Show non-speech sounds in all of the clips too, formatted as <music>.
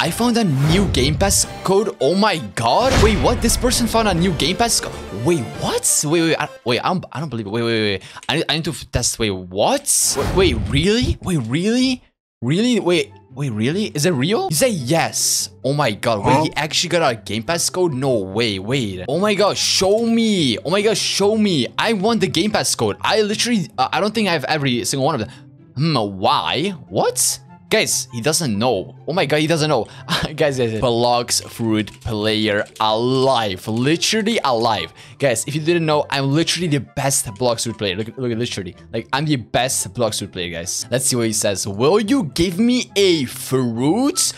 I found a new Game Pass code. Oh my god. Wait, what? This person found a new Game Pass code. Wait, what? Wait, wait, I, wait. I don't, I don't believe it. Wait, wait, wait. I need, I need to test. Wait, what? Wait, wait, really? Wait, really? Really? Wait, wait, really? Is it real? He said yes. Oh my god. Wait, he actually got a Game Pass code? No way. Wait. Oh my god. Show me. Oh my god. Show me. I want the Game Pass code. I literally, uh, I don't think I have every single one of them. Hmm, why? What? Guys, he doesn't know. Oh my god, he doesn't know. <laughs> guys, guys, Blox Fruit player alive. Literally alive. Guys, if you didn't know, I'm literally the best Blox Fruit player. Look, look, literally. Like, I'm the best Blox Fruit player, guys. Let's see what he says. Will you give me a fruit?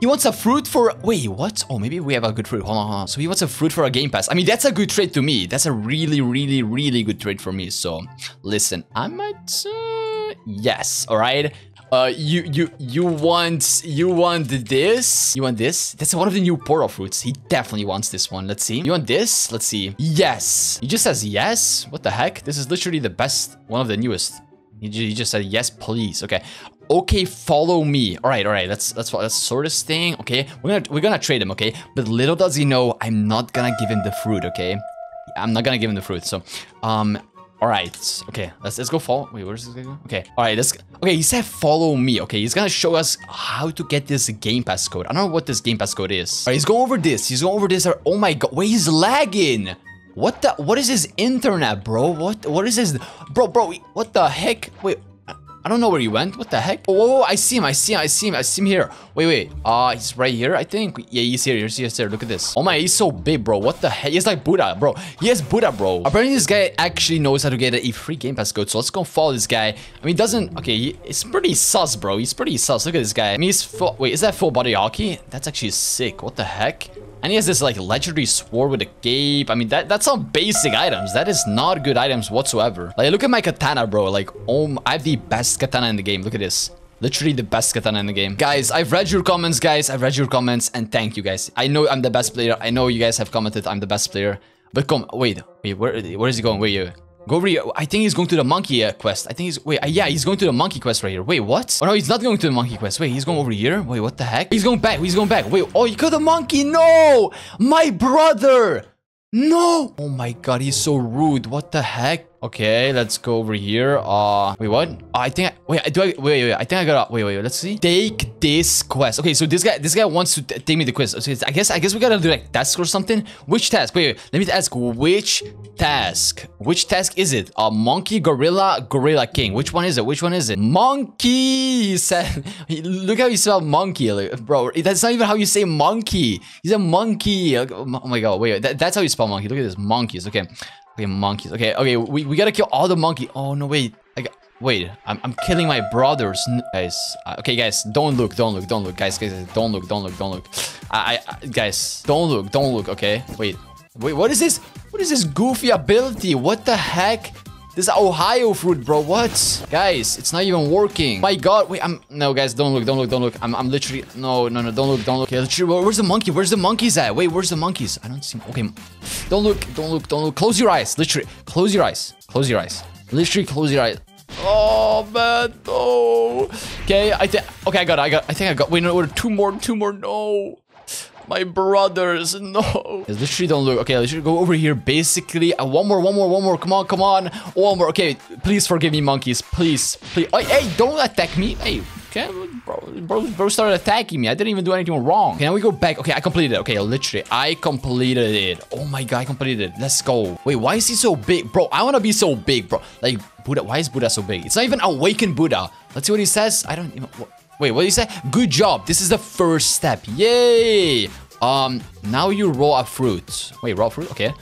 He wants a fruit for... Wait, what? Oh, maybe we have a good fruit. Hold on, hold on. So he wants a fruit for a Game Pass. I mean, that's a good trade to me. That's a really, really, really good trade for me. So, listen, I might... Uh, yes, all right? Uh, you you you want you want this? You want this? That's one of the new portal fruits. He definitely wants this one. Let's see. You want this? Let's see. Yes. He just says yes. What the heck? This is literally the best, one of the newest. He, he just said yes, please. Okay. Okay, follow me. All right, all right. Let's let's let's sort this thing. Okay, we're gonna we're gonna trade him. Okay, but little does he know, I'm not gonna give him the fruit. Okay, I'm not gonna give him the fruit. So, um, all right. Okay, let's let's go follow. Wait, where's this guy go? Okay. All right. Let's. Okay, he said follow me. Okay, he's gonna show us how to get this Game Pass code. I don't know what this Game Pass code is. All right, he's going over this. He's going over this. Oh my god. Wait, he's lagging. What the? What is his internet, bro? What? What is this, bro? Bro, what the heck? Wait. I don't know where he went. What the heck? Oh, whoa, whoa, I see him. I see him. I see him. I see him here. Wait, wait. Uh, he's right here, I think. Yeah, he's here. He's here. He's here. Look at this. Oh my, he's so big, bro. What the heck? He's like Buddha, bro. He has Buddha, bro. Apparently, this guy actually knows how to get a free Game Pass code. So let's go follow this guy. I mean, doesn't... Okay, he, it's pretty sus, bro. He's pretty sus. Look at this guy. I mean, he's full... Wait, is that full body Haki? That's actually sick. What the heck? And he has this like legendary sword with a cape. I mean, that that's some basic items. That is not good items whatsoever. Like, look at my katana, bro. Like, oh, I have the best katana in the game. Look at this. Literally the best katana in the game. Guys, I've read your comments, guys. I've read your comments, and thank you, guys. I know I'm the best player. I know you guys have commented I'm the best player. But come, wait, wait, where, where is he going? Wait, wait. Go over here. I think he's going to the monkey uh, quest. I think he's... Wait, uh, yeah, he's going to the monkey quest right here. Wait, what? Oh, no, he's not going to the monkey quest. Wait, he's going over here? Wait, what the heck? He's going back. He's going back. Wait, oh, you killed the monkey. No! My brother! No! Oh my god, he's so rude. What the heck? Okay, let's go over here. Uh, wait, what? Uh, I think I, wait, do I, wait, wait, wait, I think I got, wait, wait, wait, let's see. Take this quest. Okay, so this guy, this guy wants to take me the quest. So I guess, I guess we gotta do like task or something. Which task? Wait, wait, let me ask, which task? Which task is it? A uh, monkey, gorilla, gorilla king. Which one is it? Which one is it? Monkey, said. <laughs> Look how you spell monkey, like, bro. That's not even how you say monkey. He's a monkey. Oh my god, wait, wait that, that's how you spell monkey. Look at this, monkeys. Okay. Okay, monkeys. Okay, okay, we, we gotta kill all the monkey. Oh, no, wait. I got, wait, I'm, I'm killing my brothers. guys, uh, okay, guys, don't look, don't look, don't look. Guys, guys, don't look, don't look, don't look. I, I, guys, don't look, don't look, okay? Wait, wait, what is this? What is this goofy ability? What the heck? This is Ohio fruit, bro. What? Guys, it's not even working. My god. Wait, I'm... No, guys, don't look, don't look, don't look. I'm, I'm literally... No, no, no, don't look, don't look. Okay, literally, where's the monkey? Where's the monkeys at? Wait, where's the monkeys? I don't see... Okay. Don't look, don't look, don't look. Close your eyes. Literally. Close your eyes. Close your eyes. Literally, close your eyes. Oh, man, no. Okay, I think... Okay, I got it. I got... I think I got... Wait, no, two more, two more. No. My brothers, no. This Literally don't look. Okay, let's go over here. Basically, uh, one more, one more, one more. Come on, come on. One more. Okay, please forgive me, monkeys. Please, please. Oh, hey, don't attack me. Hey, okay, bro, bro, bro started attacking me. I didn't even do anything wrong. Now we go back. Okay, I completed it. Okay, literally, I completed it. Oh my god, I completed it. Let's go. Wait, why is he so big? Bro, I want to be so big, bro. Like, Buddha, why is Buddha so big? It's not even awakened Buddha. Let's see what he says. I don't even... What? Wait, what did you say? Good job. This is the first step. Yay! Um, now you roll a fruit. Wait, roll a fruit? Okay.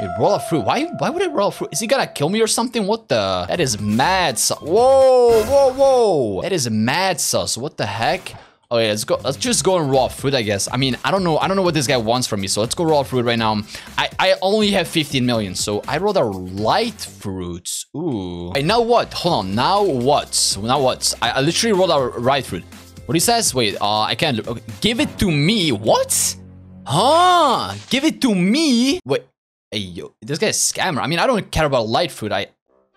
Wait, roll a fruit. Why why would I roll a fruit? Is he gonna kill me or something? What the? That is mad sus. Whoa, whoa, whoa. That is mad sus. What the heck? Okay, let's go. Let's just go and raw fruit, I guess. I mean, I don't know. I don't know what this guy wants from me. So let's go raw fruit right now. I, I only have 15 million. So I a light fruit. Ooh. Hey, now what? Hold on. Now what? Now what? I, I literally rolled a right fruit. What he says? Wait, uh, I can't. Okay. Give it to me. What? Huh? Give it to me? Wait. Hey, yo, this guy's scammer. I mean, I don't care about light fruit. I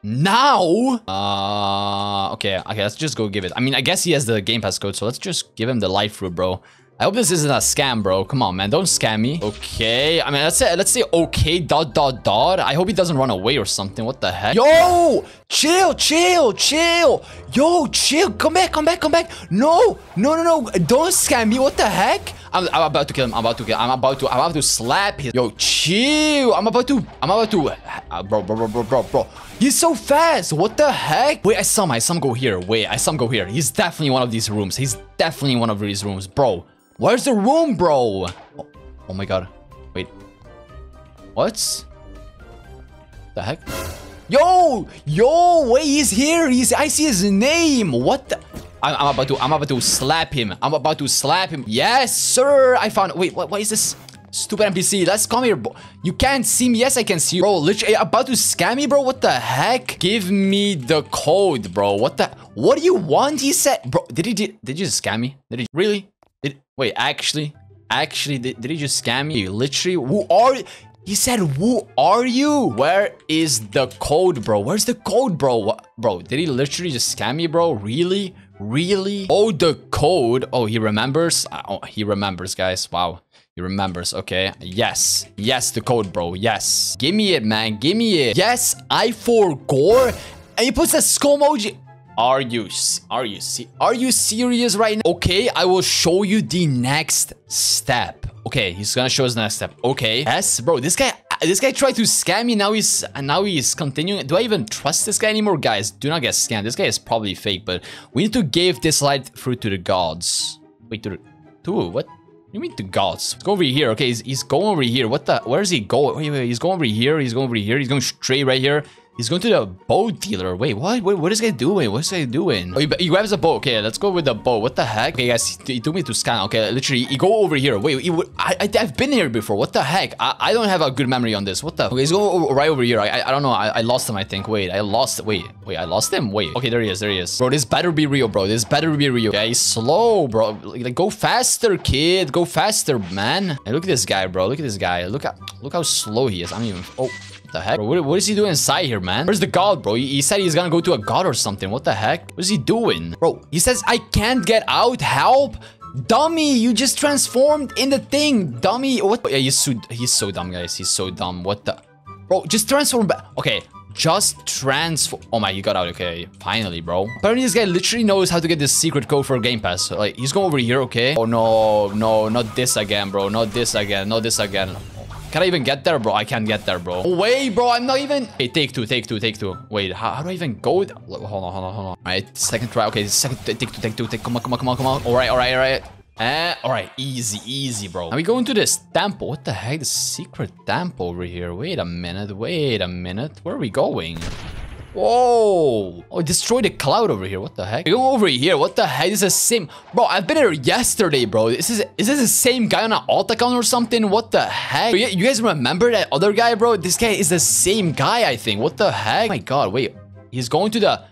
now? Uh, okay, okay, let's just go give it. I mean, I guess he has the Game Pass code, so let's just give him the light fruit, bro. I hope this isn't a scam, bro. Come on, man. Don't scam me. Okay. I mean, let's say, let's say okay, dot, dot, dot. I hope he doesn't run away or something. What the heck? Yo! Chill, chill, chill. Yo, chill. Come back, come back, come back. No, no, no, no. Don't scam me. What the heck? I'm, I'm about to kill him. I'm about to kill him. I'm about to, I'm about to slap him. Yo, chill. I'm about to, I'm about to. Uh, bro, bro, bro, bro, bro, bro. He's so fast. What the heck? Wait, I saw him. I saw him go here. Wait, I saw him go here. He's definitely one of these rooms. He's definitely one of these rooms. Bro, where's the room, bro? Oh, oh my god. Wait. What? The heck? Yo! Yo! Wait, he's here. He's. I see his name. What the? I'm, I'm about to. I'm about to slap him. I'm about to slap him. Yes, sir. I found. Wait, what? What is this? Stupid NPC, let's come here, bro. You can't see me. Yes, I can see you. Bro, literally eh, about to scam me, bro. What the heck? Give me the code, bro. What the? What do you want? He said, bro. Did he? Did, did you just scam me? Did he really? Did wait? Actually, actually, did, did he just scam me? Literally, who are? He said, who are you? Where is the code, bro? Where's the code, bro? What? Bro, did he literally just scam me, bro? Really? Really? Oh, the code. Oh, he remembers? Oh, he remembers, guys. Wow. He remembers, okay? Yes. Yes, the code, bro. Yes. Give me it, man. Give me it. Yes, I for gore. And he puts a skull emoji. Are you, are you, are you serious right now? Okay, I will show you the next step. Okay, he's gonna show us the next step. Okay. Yes, bro, this guy, this guy tried to scam me. Now he's, and now he's continuing. Do I even trust this guy anymore? Guys, do not get scammed. This guy is probably fake, but we need to give this light fruit to the gods. Wait, to to what? You mean to gods? Go over here. Okay, he's, he's going over here. What the? Where is he going? Wait, wait, he's going over here. He's going over here. He's going straight right here. He's going to the boat dealer. Wait, what? What is he doing? What is he doing? Oh, he, he grabs a bow. Okay, let's go with the bow. What the heck? Okay, guys, he, he took me to scan. Okay, literally, he go over here. Wait, he, I, I, have been here before. What the heck? I, I don't have a good memory on this. What the? Okay, he's going right over here. I, I, I don't know. I, I lost him, I think. Wait, I lost. Wait, wait, I lost him? Wait. Okay, there he is. There he is. Bro, this better be real, bro. This better be real. Okay, he's slow, bro. Like, go faster, kid. Go faster, man. Hey, look at this guy, bro. Look at this guy. Look at, look how slow he is. I am even... Oh, what the heck? Bro, what, what is he doing inside here, man? Where's the god, bro? He, he, said he's gonna go to a god or something. What the heck? What is he doing? Bro, he says, I can't get out. Help. Dummy, you just transformed in the thing. Dummy. What? Yeah, he's so, he's so dumb, guys. He's so dumb. What the? Bro, just transform back. Okay, just transform. Oh my, you got out. Okay, finally, bro. Apparently, this guy literally knows how to get this secret code for Game Pass. So, like, he's going over here, okay? Oh, no, no, not this again, bro. Not this again. Not this again. Can I even get there, bro? I can't get there, bro. Wait, bro. I'm not even... Hey, take two, take two, take two. Wait, how, how do I even go? Hold on, hold on, hold on. All right, second try. Okay, second, take two, take two, take... Come on, come on, come on, come on. All right, all right, all right. Uh, all right, easy, easy, bro. Now we go into this temple. What the heck? The secret temple over here. Wait a minute, wait a minute. Where are we going? Whoa! Oh, destroy the cloud over here. What the heck? Go over here. What the heck? This is the same... Bro, I've been here yesterday, bro. This is... Is this the same guy on an alt account or something? What the heck? You, you guys remember that other guy, bro? This guy is the same guy, I think. What the heck? Oh my god, wait. He's going to the...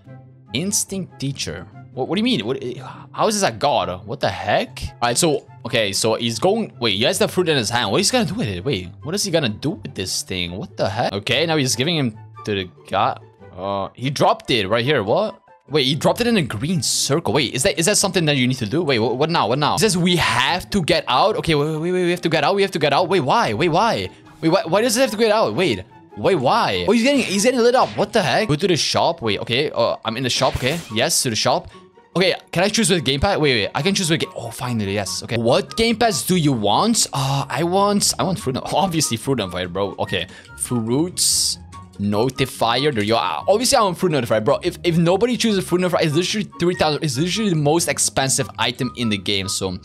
Instinct teacher. What, what do you mean? What, how is this a god? What the heck? All right, so... Okay, so he's going... Wait, he has the fruit in his hand. What is he gonna do with it? Wait, what is he gonna do with this thing? What the heck? Okay, now he's giving him to the god... Uh, he dropped it right here. What? Wait, he dropped it in a green circle. Wait, is that is that something that you need to do? Wait, what, now? What now? It says we have to get out. Okay, wait, wait, wait, we have to get out. We have to get out. Wait, why? Wait, why? Wait, why, why does it have to get out? Wait, wait, why? Oh, he's getting he's getting lit up. What the heck? Go to the shop. Wait, okay. Uh, I'm in the shop. Okay, yes, to the shop. Okay, can I choose with gamepad? Wait, wait, I can choose with game. Oh, finally, yes. Okay, what gamepads do you want? Uh, I want, I want fruit. <laughs> Obviously, fruit fire, bro. Okay, fruits notifier. There you are. Obviously, I'm fruit notifier, bro. If if nobody chooses fruit notifier, it's literally 3,000. It's literally the most expensive item in the game. So,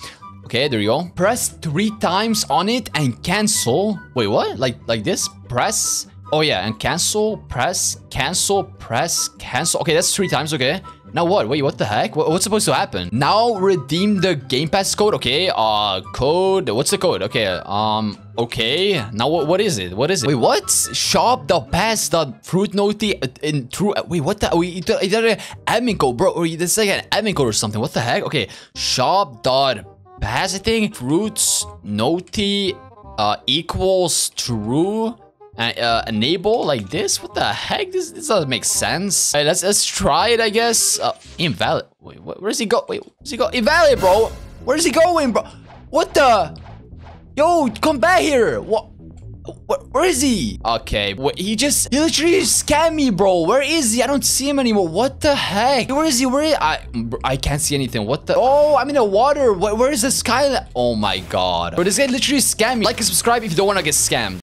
okay, there you go. Press three times on it and cancel. Wait, what? Like like this? Press. Oh yeah, and cancel. Press. Cancel. Press. Cancel. Okay, that's three times. Okay. Now what? Wait, what the heck? What, what's supposed to happen? Now redeem the Game Pass code. Okay, uh, code. What's the code? Okay, um, okay. Now what? What is it? What is it? Wait, what? Shop the pass the fruit noti in true. Wait, what the? Wait, is that an admin code, bro? Or this is like an admin code or something? What the heck? Okay, shop dot pass. I think fruits noti uh equals true uh, enable like this? What the heck? This, this doesn't make sense. All right, let's let's try it, I guess. Uh, invalid. Wait, where does he go? Wait, where's he go? Invalid, bro. Where's he going, bro? What the? Yo, come back here. What? Where, where is he? Okay, wait, he just, he literally scammed me, bro. Where is he? I don't see him anymore. What the heck? Where is he? Where is I, I can't see anything. What the? Oh, I'm in the water. Where, where is the sky? Oh my God. Bro, this guy literally scammed me. Like and subscribe if you don't want to get scammed.